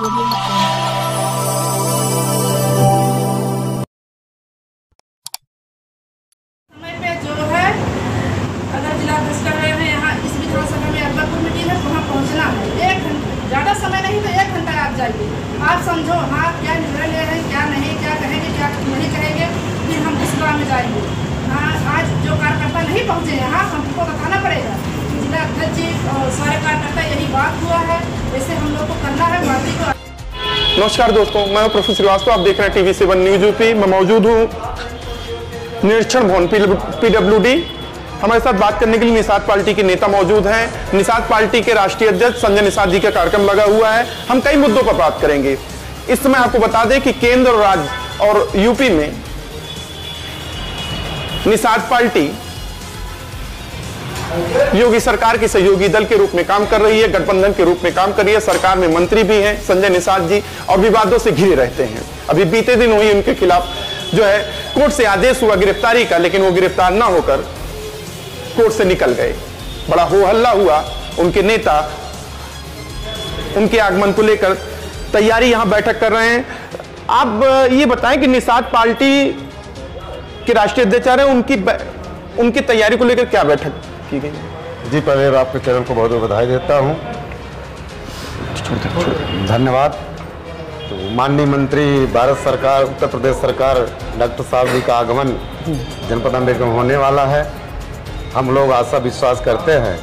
समय पे जो है, अगर जिला अध्यक्ष रहे हैं, यहाँ में अकबरपुर है, वहाँ पहुँचना एक घंटा, ज़्यादा समय नहीं तो एक घंटा आप जाइए। आप समझो हाँ क्या निर्णय ले रहे हैं, क्या नहीं, क्या कहेंगे, क्या नहीं कहेंगे, फिर हम उस गाँव में जाएँगे। हाँ आज जो कार्यकर्ता नहीं पहुँचे, यहाँ हमको बताना पड़ेगा। अध्यक्ष जी सारे कार्यकर्ता, यही बात हुआ है। हम लोग को करना है पार्टी को नमस्कार दोस्तों, मैं प्रोफेसर श्रीवास्तव, आप देख रहे हैं टीवी सेवन न्यूज़ यूपी। मैं मौजूद हूँ निरीक्षण भवन पीडब्ल्यूडी। हमारे साथ बात करने के लिए निषाद पार्टी के नेता मौजूद हैं। निषाद पार्टी के राष्ट्रीय अध्यक्ष संजय निषाद जी का कार्यक्रम लगा हुआ है। हम कई मुद्दों पर बात करेंगे। इस समय आपको बता दें कि केंद्र और राज्य और यूपी में निषाद पार्टी योगी सरकार की सहयोगी दल के रूप में काम कर रही है, गठबंधन के रूप में काम कर रही है, सरकार में मंत्री भी हैं, संजय निषाद जी और विवादों से घिरे रहते हैं। अभी बीते दिन हुई उनके खिलाफ जो है, कोर्ट से आदेश हुआ गिरफ्तारी का, लेकिन वो गिरफ़्तार ना होकर कोर्ट से निकल गए। बड़ा हो हल्ला हुआ, उनके नेता, उनके आगमन को लेकर तैयारी यहाँ बैठक कर रहे हैं। आप ये बताएँ कि निषाद पार्टी के राष्ट्रीय अध्यक्ष उनकी उनकी तैयारी को लेकर क्या बैठक की गई। जी पहले आपके चैनल को बहुत बहुत बधाई देता हूँ। धन्यवाद। तो माननीय मंत्री भारत सरकार उत्तर प्रदेश सरकार डॉक्टर साहब जी का आगमन जनपद अंबेडकर में होने वाला है। हम लोग आशा विश्वास करते हैं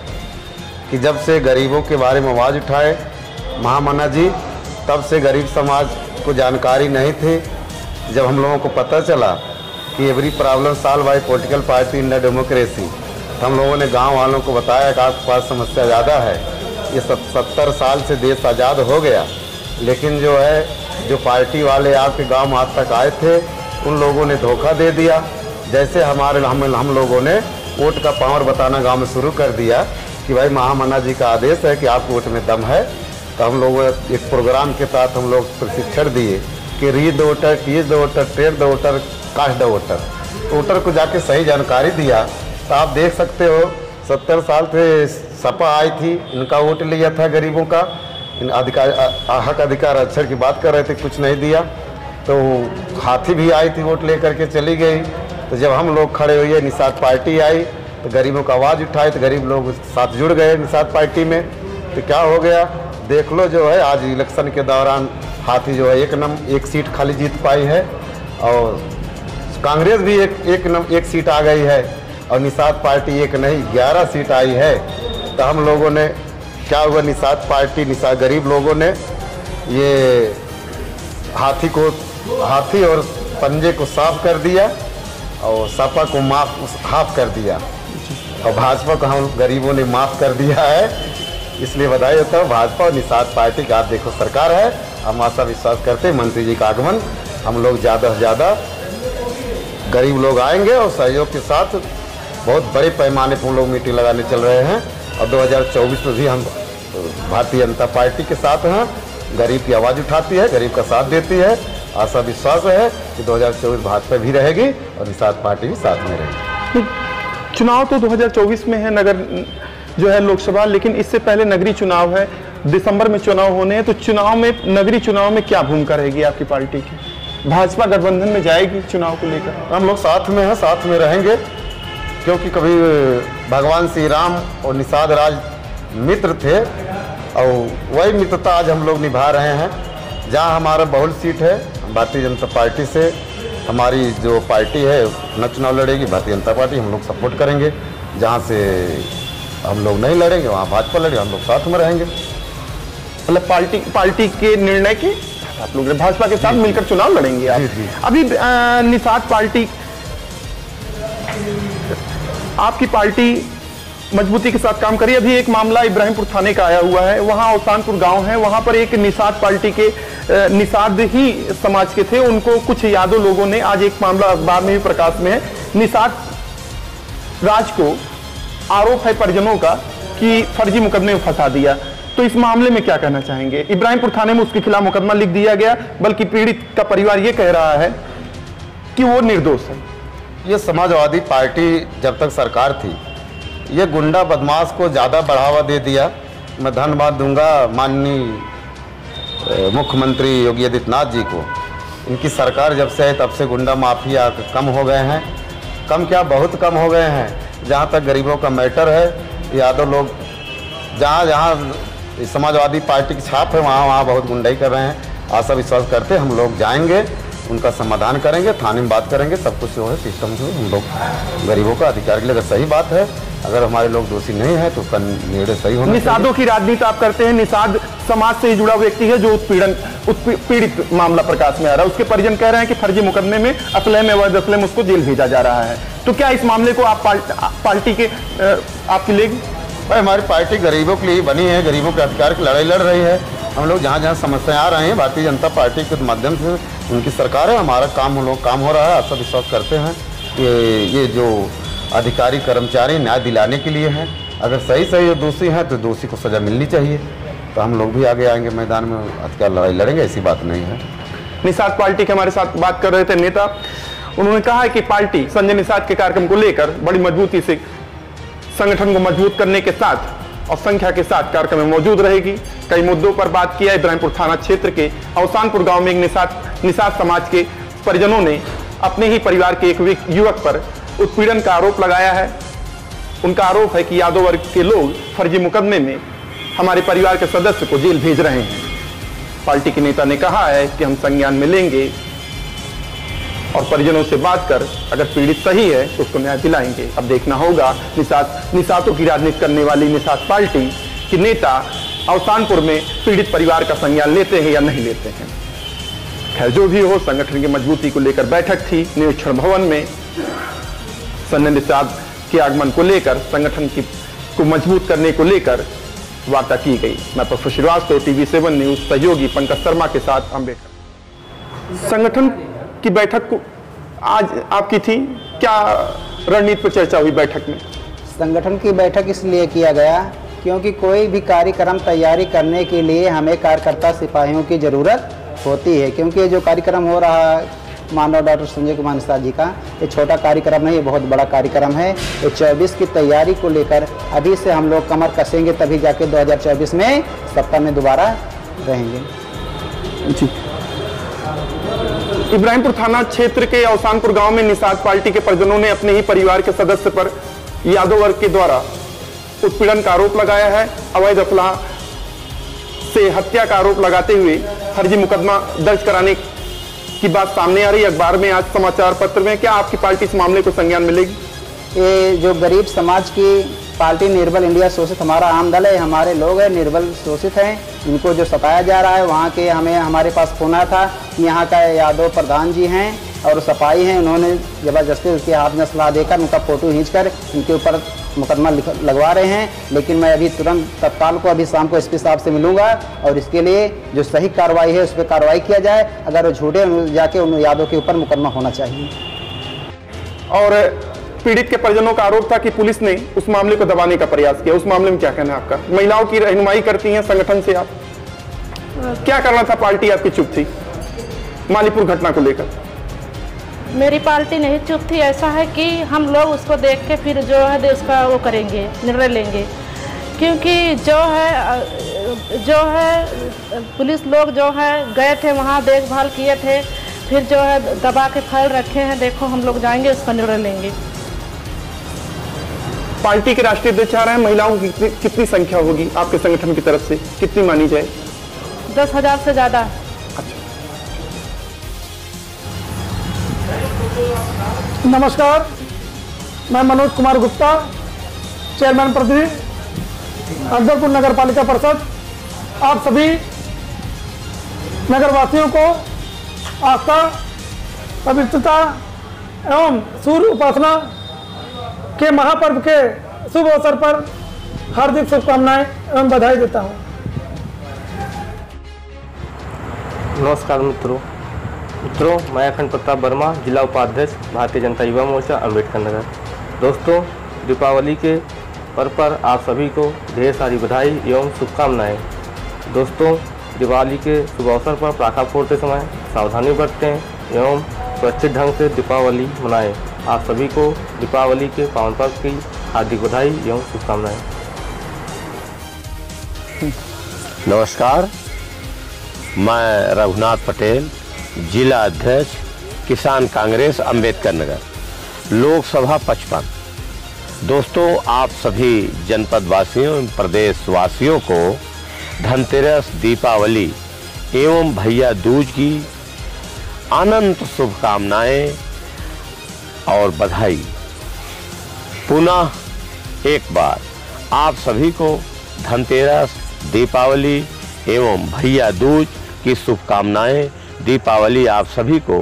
कि जब से गरीबों के बारे में आवाज़ उठाए महामना जी तब से गरीब समाज को जानकारी नहीं थी। जब हम लोगों को पता चला कि every problem solve by political party in the democracy हम लोगों ने गाँव वालों को बताया कि आपके पास समस्या ज़्यादा है। ये सब सत्तर साल से देश आज़ाद हो गया। लेकिन जो है, जो पार्टी वाले आपके गाँव आज तक आए थे, उन लोगों ने धोखा दे दिया। जैसे हमारे, हम हम लोगों ने वोट का पावर बताना गाँव में शुरू कर दिया कि भाई महामना जी का आदेश है कि आपके वोट में दम है। तो हम लोग एक प्रोग्राम के तहत हम लोग प्रशिक्षण दिए कि read the voter teach the voter trade the voter, cast the voter. Voter को जाके सही जानकारी दिया। तो आप देख सकते हो, सत्तर साल से सपा आई थी, इनका वोट लिया था गरीबों का। इन अधिकार हक अधिकार अक्षर की बात कर रहे थे, कुछ नहीं दिया। तो हाथी भी आई थी वोट लेकर के, चली गई। तो जब हम लोग खड़े हुए, निषाद पार्टी आई तो गरीबों का आवाज़ उठाई तो गरीब लोग साथ जुड़ गए निषाद पार्टी में। तो क्या हो गया? देख लो जो है, आज इलेक्शन के दौरान हाथी जो है, एक नम, एक सीट खाली जीत पाई है। और कांग्रेस भी एक एक नम, एक सीट आ गई है। और निषाद पार्टी एक नहीं, ग्यारह सीट आई है। तो हम लोगों ने, क्या हुआ निषाद पार्टी निषाद गरीब लोगों ने ये हाथी को, हाथी और पंजे को साफ़ कर दिया और सपा को माफ़, हाफ़ कर दिया। और भाजपा को हम गरीबों ने माफ़ कर दिया है। इसलिए बधाई होता है, भाजपा और निषाद पार्टी का आप देखो सरकार है। हम आशा विश्वास करते हैं, मंत्री जी का आगमन। हम लोग ज़्यादा से ज़्यादा गरीब लोग आएँगे और सहयोग के साथ बहुत बड़े पैमाने पर हम लोग मीटिंग लगाने चल रहे हैं और 2024 में भी हम भारतीय जनता पार्टी के साथ हैं। गरीब की आवाज़ उठाती है गरीब का साथ देती है। आशा विश्वास है कि 2024 भाजपा भी रहेगी और निषाद पार्टी भी साथ में रहेगी। चुनाव तो 2024 में है नगर जो है लोकसभा लेकिन इससे पहले नगरीय चुनाव है। दिसंबर में चुनाव होने हैं तो चुनाव में नगरीय चुनाव में क्या भूमिका रहेगी आपकी पार्टी की? भाजपा गठबंधन में जाएगी चुनाव को लेकर? हम लोग साथ में हैं साथ में रहेंगे। क्योंकि कभी भगवान श्री राम और निषाद राज मित्र थे और वही मित्रता आज हम लोग निभा रहे हैं। जहाँ हमारा बहुल सीट है भारतीय जनता पार्टी से हमारी जो पार्टी है न चुनाव लड़ेगी भारतीय जनता पार्टी हम लोग सपोर्ट करेंगे। जहाँ से हम लोग नहीं लड़ेंगे वहाँ भाजपा लड़ेंगे हम लोग साथ में रहेंगे। मतलब पार्टी पार्टी के निर्णय के आप लोग भाजपा के साथ मिलकर चुनाव लड़ेंगे आप। अभी निषाद पार्टी आपकी पार्टी मजबूती के साथ काम करी। अभी एक मामला इब्राहिमपुर थाने का आया हुआ है। वहाँ औसानपुर गाँव है। वहाँ पर एक निषाद पार्टी के निषाद ही समाज के थे। उनको कुछ यादव लोगों ने, आज एक मामला अखबार में भी प्रकाश में है। निषाद राज को आरोप है परिजनों का कि फर्जी मुकदमे में फंसा दिया। तो इस मामले में क्या कहना चाहेंगे? इब्राहिमपुर थाने में उसके खिलाफ मुकदमा लिख दिया गया, बल्कि पीड़ित का परिवार यह कह रहा है कि वो निर्दोष है। ये समाजवादी पार्टी जब तक सरकार थी, ये गुंडा बदमाश को ज़्यादा बढ़ावा दे दिया। मैं धन्यवाद दूँगा माननीय मुख्यमंत्री योगी आदित्यनाथ जी को। इनकी सरकार जब से है, तब से गुंडा माफिया कम हो गए हैं। कम क्या, बहुत कम हो गए हैं। जहाँ तक गरीबों का मैटर है, यादव लोग, जहाँ जहाँ समाजवादी पार्टी की छाप है, वहाँ वहाँ बहुत गुंडाई कर रहे हैं। आशा विश्वास करते हम लोग जाएँगे। उनका समाधान करेंगे थाने में बात करेंगे सब कुछ जो है सिस्टम से हम लोग गरीबों का अधिकार के लिए अगर सही बात है अगर हमारे लोग दोषी नहीं है तो उसका निर्णय सही होना निषादों की राजनीति आप करते हैं निषाद समाज से ही जुड़ा व्यक्ति है जो उत्पीड़न उत्पी- पीड़ित मामला प्रकाश में आ रहा है। उसके परिजन कह रहे हैं कि फर्जी मुकदमे में असलम अवैध असलम उसको जेल भेजा जा रहा है। तो क्या इस मामले को आप पार्टी के आपकी लेगी? भाई हमारी पार्टी गरीबों के लिए बनी है गरीबों के अधिकार की लड़ाई लड़ रही है। हम लोग जहाँ जहाँ समस्याएँ आ रही हैं भारतीय जनता पार्टी के माध्यम से उनकी सरकार है, हमारा काम लोग, काम हो रहा है आशा विश्वास करते हैं। ये ये जो अधिकारी, कर्मचारी न्याय दिलाने के लिए हैं, अगर सही सही दोषी हैं तो दोषी को सज़ा मिलनी चाहिए। तो हम लोग भी आगे आएँगे मैदान में अधिकार लड़ाई लड़ेंगे, ऐसी बात नहीं है। निषाद पार्टी के हमारे साथ बात कर रहे थे नेता। उन्होंने कहा है कि पार्टी संजय निषाद के कार्यक्रम को लेकर बड़ी मजबूती से संगठन को मज़बूत करने के साथ और संख्या के साथ कार्यक्रम में मौजूद रहेगी। कई मुद्दों पर बात किया इब्राहिमपुर थाना क्षेत्र के अवसानपुर गाँव में एक निषाद निषाद समाज के परिजनों ने अपने ही परिवार के एक युवक पर उत्पीड़न का आरोप लगाया है। उनका आरोप है कि यादव वर्ग के लोग फर्जी मुकदमे में हमारे परिवार के सदस्य को जेल भेज रहे हैं। पार्टी के नेता ने कहा है कि हम संज्ञान में लेंगे और परिजनों से बात कर, अगर पीड़ित सही है तो उसको न्याय दिलाएँगे। अब देखना होगा, निषाद निषादों की राजनीति करने वाली निषाद पार्टी के नेता अवसानपुर में पीड़ित परिवार का संज्ञान लेते हैं या नहीं लेते हैं। जो भी हो, संगठन की मजबूती को लेकर बैठक थी। निरीक्षण भवन में सन्न निषाद के आगमन को लेकर, संगठन की, को मज़बूत करने को लेकर वार्ता की गई। मैं professor Srivastava TV seven news सहयोगी पंकज शर्मा के साथ अंबेडकर संगठन की बैठक को आज आपकी थी। क्या रणनीति पर चर्चा हुई बैठक में? संगठन की बैठक इसलिए किया गया क्योंकि कोई भी कार्यक्रम तैयारी करने के लिए हमें कार्यकर्ता सिपाहियों की ज़रूरत होती है, क्योंकि जो कार्यक्रम हो रहा है, मानव डॉक्टर संजय कुमार निषाद जी का, ये छोटा कार्यक्रम नहीं, ये बहुत बड़ा कार्यक्रम है। ये 24 की तैयारी को लेकर अभी से हम लोग कमर कसेंगे, तभी जाके 2024 में सत्ता में दोबारा रहेंगे। जी। इब्राहिमपुर थाना क्षेत्र के अवसानपुर गाँव में निषाद पार्टी के परिजनों ने अपने ही परिवार के सदस्य पर यादव वर्ग के द्वारा उत्पीड़न का आरोप लगाया है। अवैध अफलाह से हत्या का आरोप लगाते हुए फर्जी मुकदमा दर्ज कराने की बात सामने आ रही है। अखबार में आज समाचार पत्र में क्या आपकी पार्टी इस मामले को संज्ञान मिलेगी? ये जो गरीब समाज की पार्टी निर्बल इंडिया शोषित, हमारा आम दल है हमारे लोग हैं, निर्बल शोषित हैं। इनको जो सताया जा रहा है, वहाँ के हमें, हमारे पास फ़ोन आया था यहाँ का यादव प्रधान जी हैं और सफ़ाई हैं, उन्होंने ज़बरदस्ती उसके हाथ में सलाह देकर उनका फ़ोटो खींचकर उनके ऊपर मुकदमा लगवा रहे हैं, लेकिन मैं अभी तुरंत तत्काल को अभी शाम को एसपी साहब से मिलूँगा और इसके लिए जो सही कार्रवाई है उस पर कार्रवाई किया जाए, अगर वो झूठे जाके उन यादव के ऊपर मुकदमा होना चाहिए। और पीड़ित के परिजनों का आरोप था कि पुलिस ने उस मामले को दबाने का प्रयास किया। उस मामले में क्या कहना है आपका? महिलाओं की रहनुमाई करती हैं संगठन से आप? क्या करना था? पार्टी आपकी चुप थी। मालीपुर घटना को लेकर। मेरी पार्टी नहीं चुप थी। ऐसा है कि हम लोग उसको देख के फिर जो है दे- उसका वो करेंगे निर्णय लेंगे। क्योंकि जो है जो है पुलिस लोग जो है गए थे वहाँ देखभाल किए थे फिर जो है दबा के फल रखे हैं देखो हम लोग जाएँगे उसका निर्णय लेंगे। पार्टी के राष्ट्रीय अध्यक्ष आ रहे हैं महिलाओं की कितनी, कितनी संख्या होगी आपके संगठन की तरफ़ से? कितनी मानी जाए? दस हज़ार से ज़्यादा। नमस्कार, मैं मनोज कुमार गुप्ता, चेयरमैन प्रतिनिधि, अकबरपुर नगर पालिका परिषद। आप सभी नगरवासियों को आस्था, पवित्रता एवं सूर्य उपासना के महापर्व के शुभ अवसर पर हार्दिक शुभकामनाएँ एवं बधाई देता हूँ। नमस्कार मित्रों। मित्रों मैं अखंड प्रताप वर्मा, जिला उपाध्यक्ष, भारतीय जनता युवा मोर्चा अंबेडकर नगर। दोस्तों, दीपावली के पर्व पर आप सभी को ढेर सारी बधाई एवं शुभकामनाएँ। दोस्तों दिवाली के शुभ अवसर पर पटाखा फोड़ते समय सावधानी बरतें एवं सुरक्षित ढंग से दीपावली मनाएँ। आप सभी को दीपावली के पावन पर्व की हार्दिक बधाई एवं शुभकामनाएँ। नमस्कार, मैं रघुनाथ पटेल जिला अध्यक्ष, किसान कांग्रेस, अंबेडकर नगर। लोकसभा पचपन। दोस्तों, आप सभी जनपद वासियों प्रदेश वासियों को धनतेरस, दीपावली एवं भैया दूज की अनंत शुभकामनाएँ और बधाई। पुनः एक बार आप सभी को धनतेरस, दीपावली एवं भैया दूज की शुभकामनाएँ दीपावली आप सभी को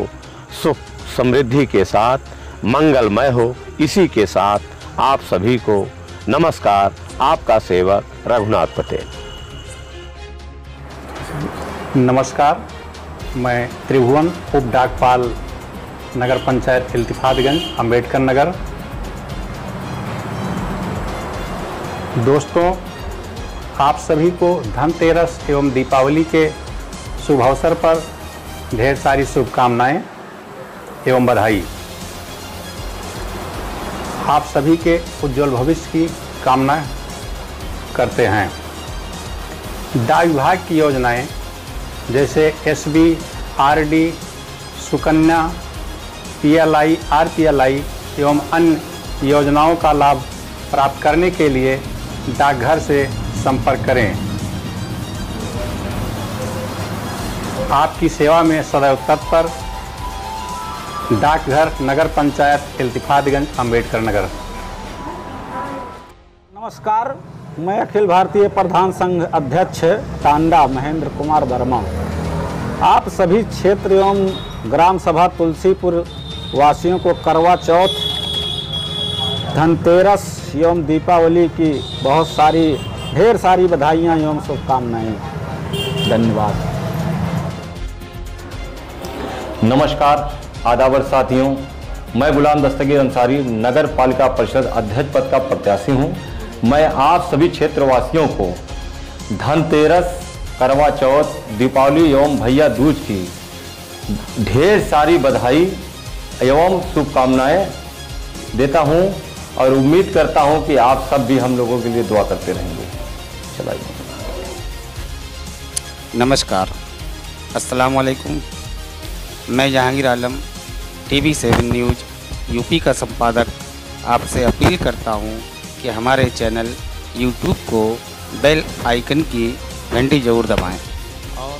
सुख समृद्धि के साथ, मंगलमय हो। इसी के साथ आप सभी को नमस्कार, आपका सेवक रघुनाथ पटेल। नमस्कार, मैं त्रिभुवन उप डाकपाल नगर पंचायत इल्तिफातगंज, अंबेडकर नगर। दोस्तों, आप सभी को धनतेरस एवं दीपावली के शुभ अवसर पर ढेर सारी शुभकामनाएँ एवं बधाई। आप सभी के उज्जवल भविष्य की कामना करते हैं। डाक विभाग की योजनाएँ, जैसे S B R D, Sukanya P L I R P L I एवं अन्य योजनाओं का लाभ प्राप्त करने के लिए डाकघर से संपर्क करें। आपकी सेवा में सदैव तत्पर डाकघर, नगर पंचायत इल्तिफातगंज अंबेडकर नगर। नमस्कार, मैं अखिल भारतीय प्रधान संघ अध्यक्ष टांडा महेंद्र कुमार वर्मा। आप सभी क्षेत्र एवं ग्राम सभा तुलसीपुर वासियों को करवा चौथ, धनतेरस एवं दीपावली की बहुत सारी, ढेर सारी बधाइयाँ एवं शुभकामनाएँ। धन्यवाद। नमस्कार, आदावर साथियों। मैं गुलाम दस्तगीर अंसारी, नगर पालिका परिषद अध्यक्ष पद का प्रत्याशी हूँ। मैं आप सभी क्षेत्रवासियों को धनतेरस करवा चौथ, दीपावली एवं भैया दूज की ढेर सारी बधाई एवं शुभकामनाएँ देता हूँ और उम्मीद करता हूँ कि आप सब भी हम लोगों के लिए दुआ करते रहेंगे। चलाइए। नमस्कार। अस्सलाम वालेकुम मैं Jahangir Alam, TV seven news, UP का संपादक, आपसे अपील करता हूँ कि हमारे चैनल यूट्यूब को बेल आइकन की घंटी ज़रूर दबाएँ। और